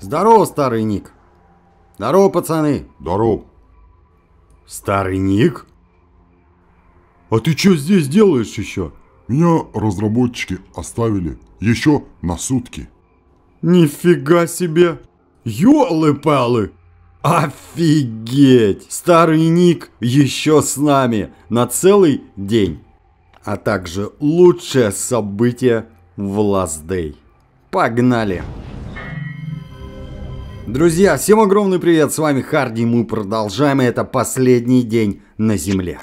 Здорово, старый Ник. Здорово, пацаны. Здоров. Старый Ник? А ты что здесь делаешь еще? Меня разработчики оставили еще на сутки. Нифига себе! Ёлы-палы! Офигеть! Старый Ник еще с нами на целый день. А также лучшее событие в Last Day. Погнали! Друзья, всем огромный привет, с вами Харди, мы продолжаем, и это последний день на Земле.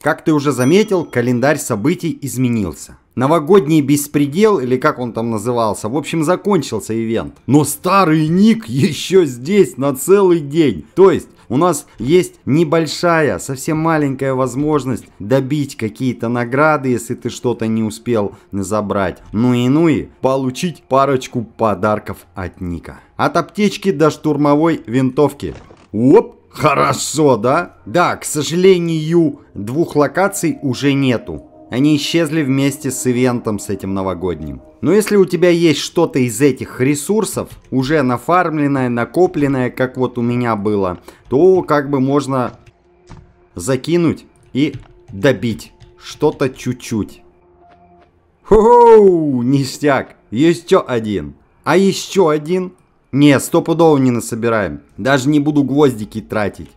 Как ты уже заметил, календарь событий изменился. Новогодний беспредел, или как он там назывался, в общем закончился ивент. Но старый ник еще здесь на целый день. То есть у нас есть небольшая, совсем маленькая возможность добить какие-то награды, если ты что-то не успел забрать. Ну и ну и получить парочку подарков от Ника. От аптечки до штурмовой винтовки. Оп! Хорошо, да? Да, к сожалению, двух локаций уже нету. Они исчезли вместе с ивентом с этим новогодним. Но если у тебя есть что-то из этих ресурсов, уже нафармленное, накопленное, как вот у меня было, то как бы можно закинуть и добить что-то чуть-чуть. Хо-хоу, ништяк, еще один. А еще один? Не, стопудово не насобираем. Даже не буду гвоздики тратить.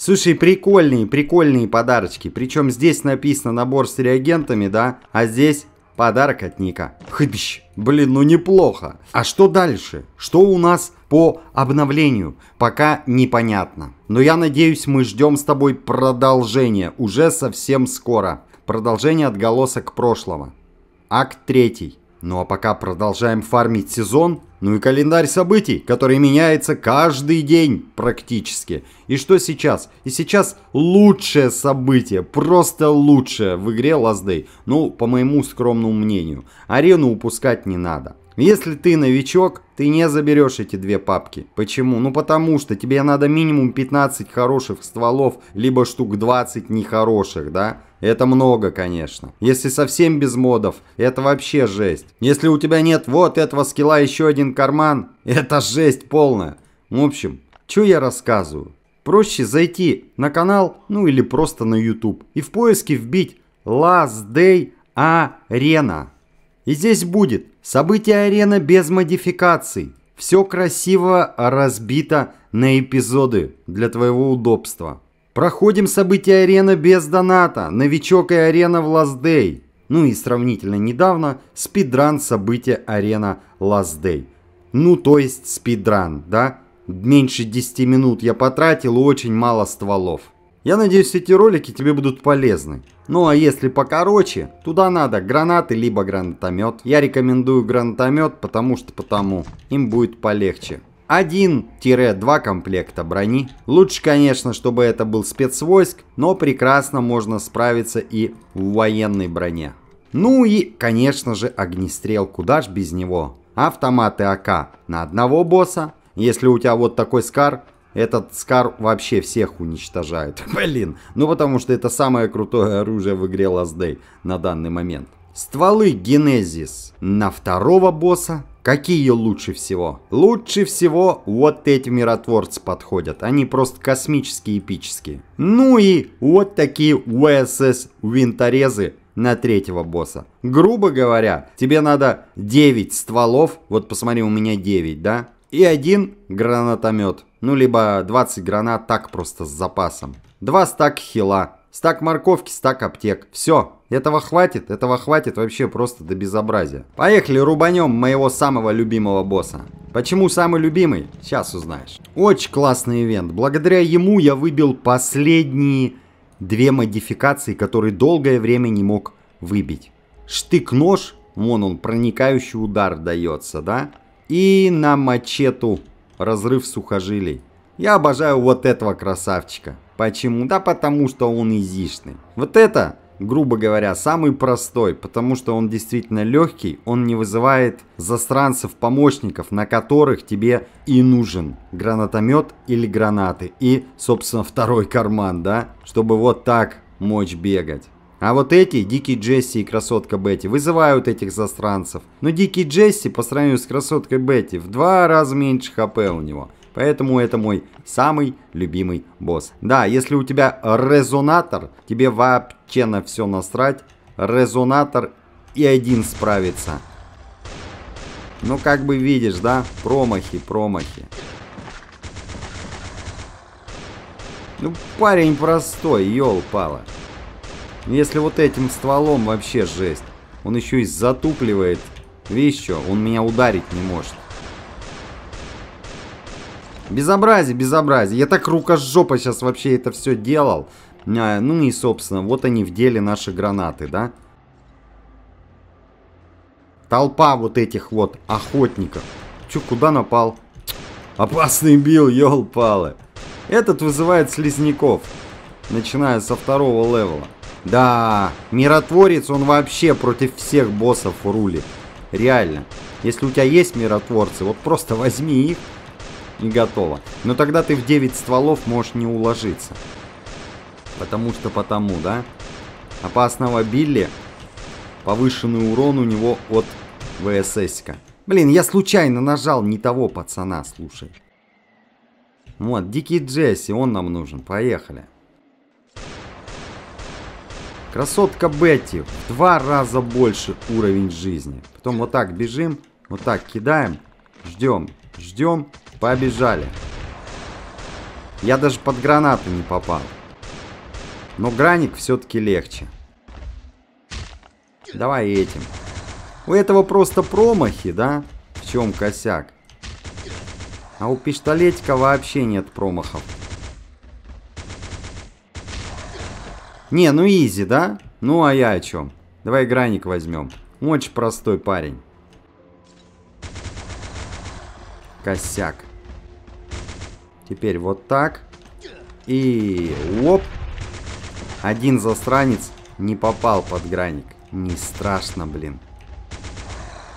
Слушай, прикольные, прикольные подарочки. Причем здесь написано набор с реагентами, да? А здесь подарок от Ника. Хыдыщ. Блин, ну неплохо. А что дальше? Что у нас по обновлению? Пока непонятно. Но я надеюсь, мы ждем с тобой продолжения. Уже совсем скоро. Продолжение отголосок прошлого. Акт третий. Ну а пока продолжаем фармить сезон, ну и календарь событий, который меняется каждый день практически. И что сейчас? И сейчас лучшее событие, просто лучшее в игре Last Day. Ну, по моему скромному мнению. Арену упускать не надо. Если ты новичок, ты не заберешь эти две папки. Почему? Ну потому что тебе надо минимум 15 хороших стволов, либо штук 20 нехороших, да? Это много, конечно. Если совсем без модов, это вообще жесть. Если у тебя нет вот этого скилла еще один карман, это жесть полная. В общем, что я рассказываю? Проще зайти на канал, ну или просто на YouTube, и в поиске вбить Last Day Arena. И здесь будет событие арена без модификаций. Все красиво разбито на эпизоды для твоего удобства. Проходим события арена без доната, новичок и арена в Day. Ну и сравнительно недавно спидран события арена Day. Ну то есть спидран, да? Меньше 10 минут я потратил очень мало стволов. Я надеюсь, эти ролики тебе будут полезны. Ну а если покороче, туда надо гранаты либо гранатомет. Я рекомендую гранатомет, потому что потому. Им будет полегче. 1-2 комплекта брони. Лучше, конечно, чтобы это был спецвойск, но прекрасно можно справиться и в военной броне. Ну и, конечно же, огнестрел, куда ж без него. Автоматы АК на одного босса. Если у тебя вот такой скар, этот скар вообще всех уничтожает. Блин, ну потому что это самое крутое оружие в игре Last Day на данный момент. Стволы Генезис на второго босса. Какие лучше всего? Лучше всего вот эти миротворцы подходят. Они просто космические эпические. Ну и вот такие USS винторезы на третьего босса. Грубо говоря, тебе надо 9 стволов. Вот посмотри, у меня 9, да? И один гранатомет. Ну, либо 20 гранат так просто с запасом. Два стака хила. Стак морковки, стак аптек. Все, этого хватит, этого хватит вообще просто до безобразия. Поехали, рубанем моего самого любимого босса. Почему самый любимый? Сейчас узнаешь. Очень классный ивент. Благодаря ему я выбил последние две модификации, которые долгое время не мог выбить. Штык-нож, вон он, проникающий удар дается, да? И на мачету разрыв сухожилий. Я обожаю вот этого красавчика. Почему? Да потому что он изишный. Вот это, грубо говоря, самый простой, потому что он действительно легкий, он не вызывает застранцев-помощников, на которых тебе и нужен гранатомет или гранаты. И, собственно, второй карман, да, чтобы вот так мочь бегать. А вот эти, Дикий Джесси и Красотка Бетти, вызывают этих застранцев. Но Дикий Джесси по сравнению с Красоткой Бетти в два раза меньше хп у него. Поэтому это мой самый любимый босс. Да, если у тебя резонатор, тебе вообще на все насрать. Резонатор и один справится. Ну, как бы видишь, да? Промахи, промахи. Ну, парень простой, ёл-пала. Если вот этим стволом вообще жесть. Он еще и затупливает. Видишь что, он меня ударить не может. Безобразие, безобразие. Я так рукожопа сейчас вообще это все делал. А, ну и, собственно, вот они в деле наши гранаты, да? Толпа вот этих вот охотников. Че, куда напал? Опасный бил, ёл-палы. Этот вызывает слизняков. Начиная со второго левела. Да, миротворец, он вообще против всех боссов рулит. Реально. Если у тебя есть миротворцы, вот просто возьми их и готово. Но тогда ты в 9 стволов можешь не уложиться. Потому что потому, да? Опасного Билли повышенный урон у него от ВСС-ка. Блин, я случайно нажал не того пацана, слушай. Вот, Дикий Джесси, он нам нужен. Поехали. Красотка Бетти. В два раза больше уровень жизни. Потом вот так бежим, вот так кидаем. Ждем, ждем. Побежали. Я даже под гранату не попал. Но граник все-таки легче. Давай этим. У этого просто промахи, да? В чем косяк? А у пистолетика вообще нет промахов. Не, ну изи, да? Ну а я о чем? Давай граник возьмем. Очень простой парень. Косяк. Теперь вот так. И оп. Один застранец не попал под граник. Не страшно, блин.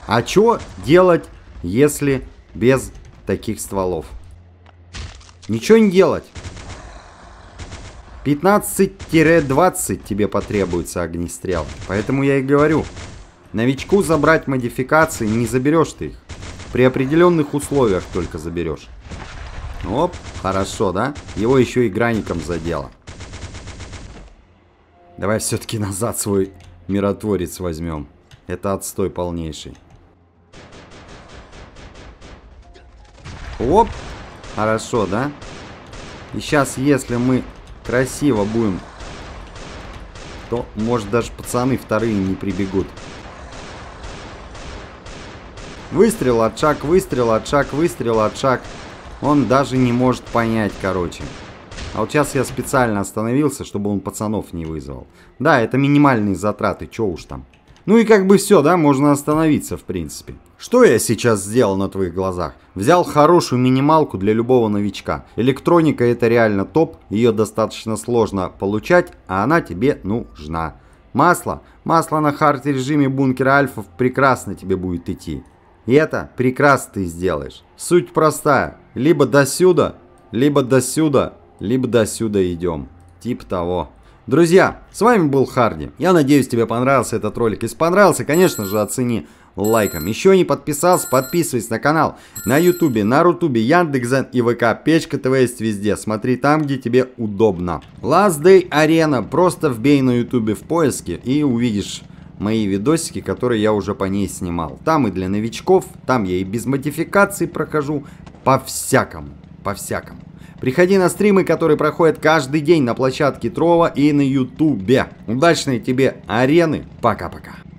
А что делать, если без таких стволов? Ничего не делать. 15-20 тебе потребуется огнестрел. Поэтому я и говорю. Новичку забрать модификации не заберешь ты их. При определенных условиях только заберешь. Оп, хорошо, да? Его еще и граником задело. Давай все-таки назад свой миротворец возьмем. Это отстой полнейший. Оп, хорошо, да? И сейчас, если мы красиво будем, то, может, даже пацаны вторые не прибегут. Выстрел, отшаг, выстрел, отшаг, выстрел, отшаг. Он даже не может понять, короче. А вот сейчас я специально остановился, чтобы он пацанов не вызвал. Да, это минимальные затраты, чё уж там. Ну и как бы все, да, можно остановиться в принципе. Что я сейчас сделал на твоих глазах? Взял хорошую минималку для любого новичка. Электроника это реально топ, ее достаточно сложно получать, а она тебе нужна. Масло? Масло на хард режиме бункера альфов прекрасно тебе будет идти. И это прекрасно ты сделаешь. Суть простая. Либо до сюда, либо до сюда, либо до сюда идем. Тип того. Друзья, с вами был Харди. Я надеюсь, тебе понравился этот ролик. Если понравился, конечно же, оцени лайком. Еще не подписался, подписывайся на канал. На ютубе, на рутубе, яндекс.Зен и ВК. Печка ТВ есть везде. Смотри там, где тебе удобно. Last Day Arena. Просто вбей на ютубе в поиске и увидишь мои видосики, которые я уже по ней снимал. Там и для новичков, там я и без модификаций прохожу. По-всякому, по-всякому. Приходи на стримы, которые проходят каждый день на площадке Трова и на Ютубе. Удачной тебе арены. Пока-пока.